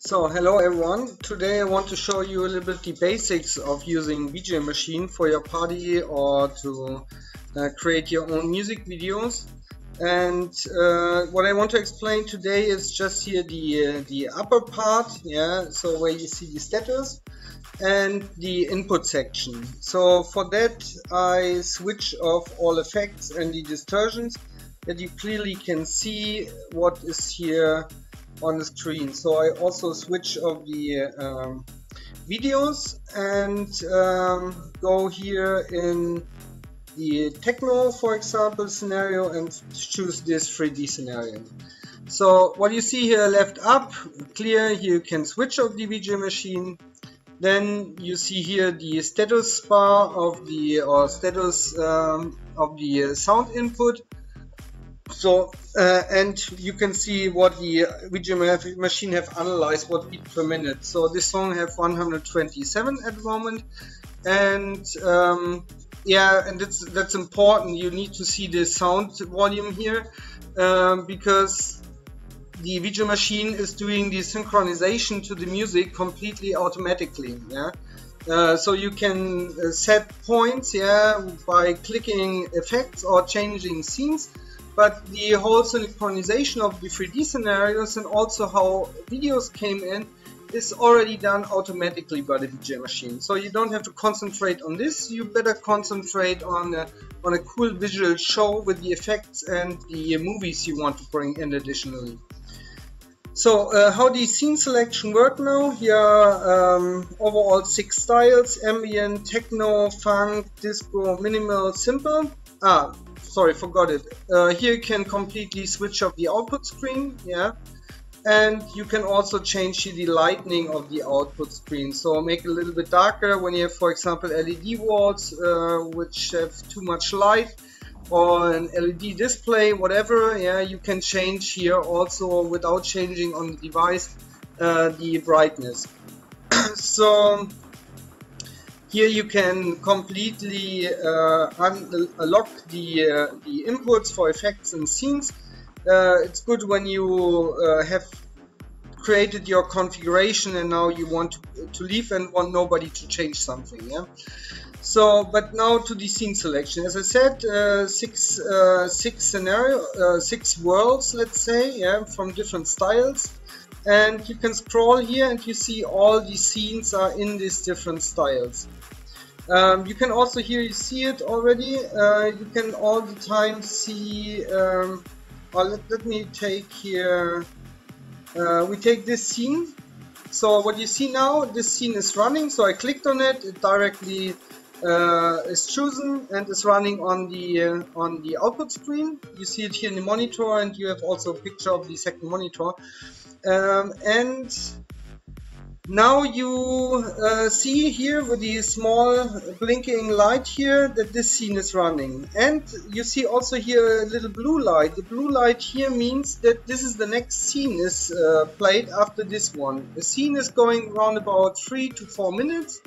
So hello everyone. Today I want to show you a little bit the basics of using VJmachine for your party or to uh, create your own music videos. And uh, what I want to explain today is just here the uh, the upper part, yeah. So where you see the status and the input section. So for that I switch off all effects and the distortions that you clearly can see what is here on the screen. So I also switch off the um, videos and um, go here in the techno, for example, scenario and choose this 3D scenario. So what you see here left up, clear, you can switch off the VJmachine. Then you see here the status bar of the or status um, of the sound input so, uh, and you can see what the VJmachine have analyzed, what beat per minute. So this song have 127 at the moment. And um, yeah, and that's, that's important. You need to see the sound volume here um, because the VJmachine is doing the synchronization to the music completely automatically. Yeah. Uh, so you can uh, set points yeah by clicking effects or changing scenes but the whole synchronization of the 3D scenarios and also how videos came in is already done automatically by the VJmachine. So you don't have to concentrate on this, you better concentrate on a, on a cool visual show with the effects and the movies you want to bring in additionally. So uh, how the scene selection work now? Here um, overall six styles, ambient, techno, funk, disco, minimal, simple. Ah, sorry, forgot it. Uh, here you can completely switch off the output screen, yeah. And you can also change the lighting of the output screen. So make it a little bit darker when you have, for example, LED walls, uh, which have too much light or an LED display, whatever. Yeah, you can change here also without changing on the device uh, the brightness. so here you can completely uh, unlock the, uh, the inputs for effects and scenes. Uh, it's good when you uh, have created your configuration and now you want to, to leave and want nobody to change something. Yeah. So, but now to the scene selection. As I said, uh, six uh, six scenario, six worlds, let's say, yeah, from different styles and you can scroll here and you see all the scenes are in these different styles. Um, you can also here you see it already. Uh, you can all the time see. Um, well, let, let, me take here. Uh, we take this scene. So what you see now, this scene is running. So I clicked on it. It directly uh, is chosen and is running on the uh, on the output screen. You see it here in the monitor, and you have also a picture of the second monitor. Um, and now you uh, see here with the small blinking light here that this scene is running. And you see also here a little blue light. The blue light here means that this is the next scene is uh, played after this one. The scene is going around about 3 to 4 minutes.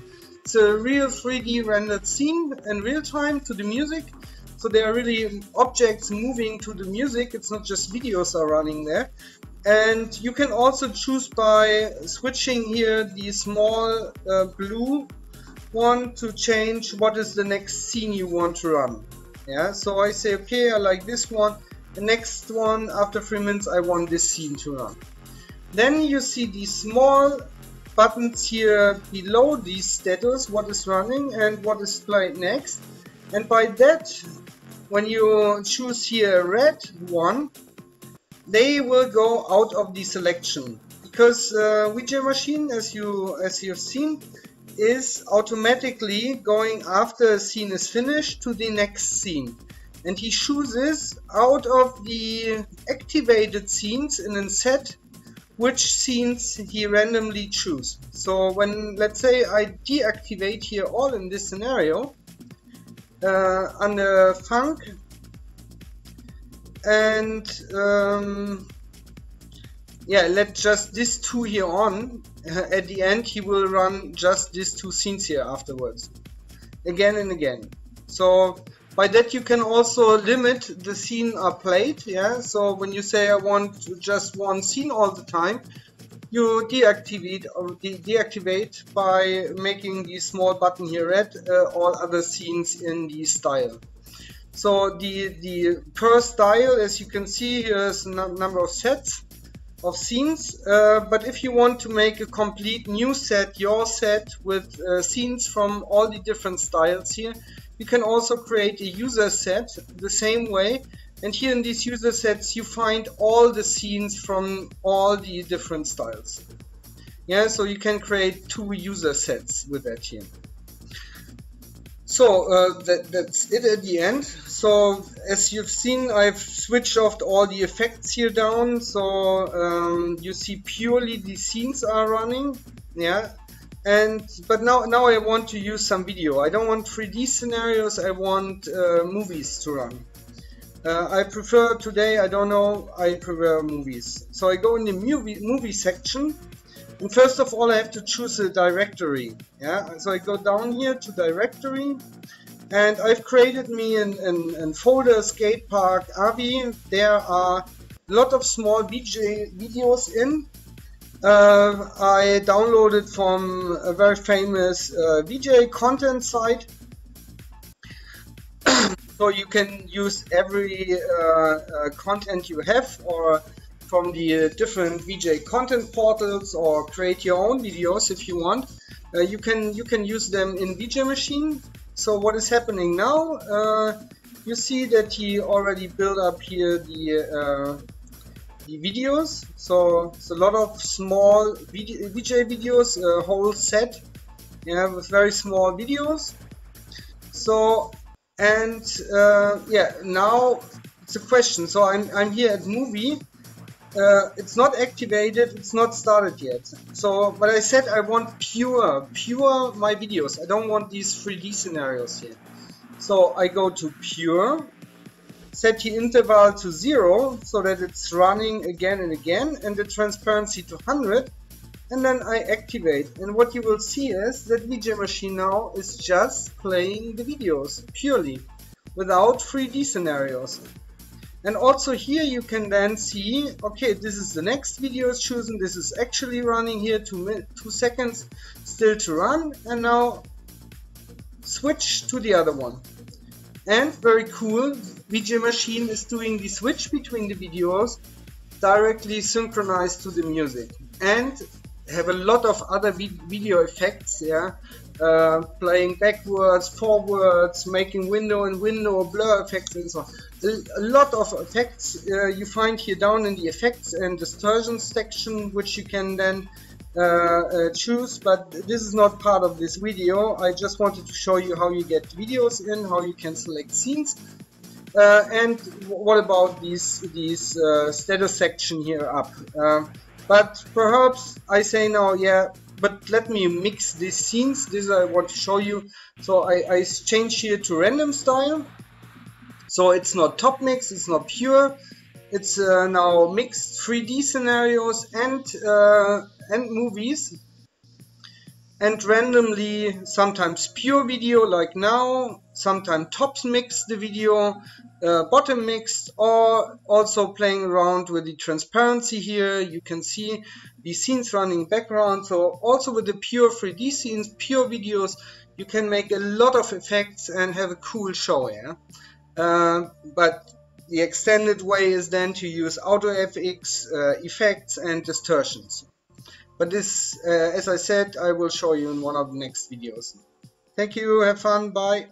It's a real 3D rendered scene in real time to the music. So there are really objects moving to the music. It's not just videos are running there. And you can also choose by switching here the small uh, blue one to change what is the next scene you want to run. Yeah, so I say, okay, I like this one. The next one, after three minutes, I want this scene to run. Then you see these small buttons here below these status, what is running and what is played next. And by that, when you choose here red one, they will go out of the selection. Because uh, VJ machine as you as you've seen is automatically going after a scene is finished to the next scene. And he chooses out of the activated scenes in a set which scenes he randomly choose. So when let's say I deactivate here all in this scenario uh, under funk. And um, yeah let just this two here on. Uh, at the end he will run just these two scenes here afterwards. Again and again. So by that you can also limit the scene are played yeah? So when you say I want just one scene all the time you deactivate or de deactivate by making the small button here red uh, all other scenes in the style. So the, the per style, as you can see, here's a number of sets of scenes. Uh, but if you want to make a complete new set, your set with uh, scenes from all the different styles here, you can also create a user set the same way. And here in these user sets, you find all the scenes from all the different styles. Yeah, so you can create two user sets with that here. So uh, that, that's it at the end. So as you've seen, I've switched off all the effects here down. So um, you see purely the scenes are running. Yeah. And but now now I want to use some video. I don't want 3D scenarios. I want uh, movies to run. Uh, I prefer today. I don't know. I prefer movies. So I go in the movie movie section and first of all, I have to choose a directory. Yeah, so I go down here to directory, and I've created me an, an, an folder skate park Avi. There are a lot of small VJ videos in. Uh, I downloaded from a very famous uh, VJ content site. So you can use every uh, uh content you have or from the uh, different VJ content portals or create your own videos if you want. You can you can use them in VJ Machine. So what is happening now? You see that he already built up here the the videos. So it's a lot of small VJ videos, a whole set, yeah, with very small videos. So and uh, yeah, now it's a question. So I'm I'm here at movie uh, it's not activated, it's not started yet. So, but I said I want pure, pure my videos. I don't want these 3D scenarios here. So I go to pure, set the interval to zero so that it's running again and again and the transparency to 100 and then I activate and what you will see is that VJmachine now is just playing the videos purely without 3D scenarios. And also here you can then see, okay, this is the next video is chosen. This is actually running here two, two seconds still to run. And now switch to the other one. And very cool, VJmachine is doing the switch between the videos directly synchronized to the music. And have a lot of other video effects, yeah, uh, playing backwards, forwards, making window and window, blur effects and so on. A, lot of effects uh, you find here down in the effects and distortion section, which you can then uh, uh, choose, but this is not part of this video. I just wanted to show you how you get videos in, how you can select scenes. Uh, and what about these, these uh, status section here up? But perhaps I say now, yeah, but let me mix these scenes. This I want to show you. So I, I change here to random style. So it's not top mix, it's not pure. It's uh, now mixed 3D scenarios and uh, and movies and randomly sometimes pure video like now, sometimes top mix the video, uh, bottom mixed or also playing around with the transparency here. You can see the scenes running background. So also with the pure 3D scenes, pure videos, you can make a lot of effects and have a cool show. Yeah? Uh, but the extended way is then to use AutoFX uh, effects and distortions. But this, uh, as I said, I will show you in one of the next videos. Thank you, have fun, bye.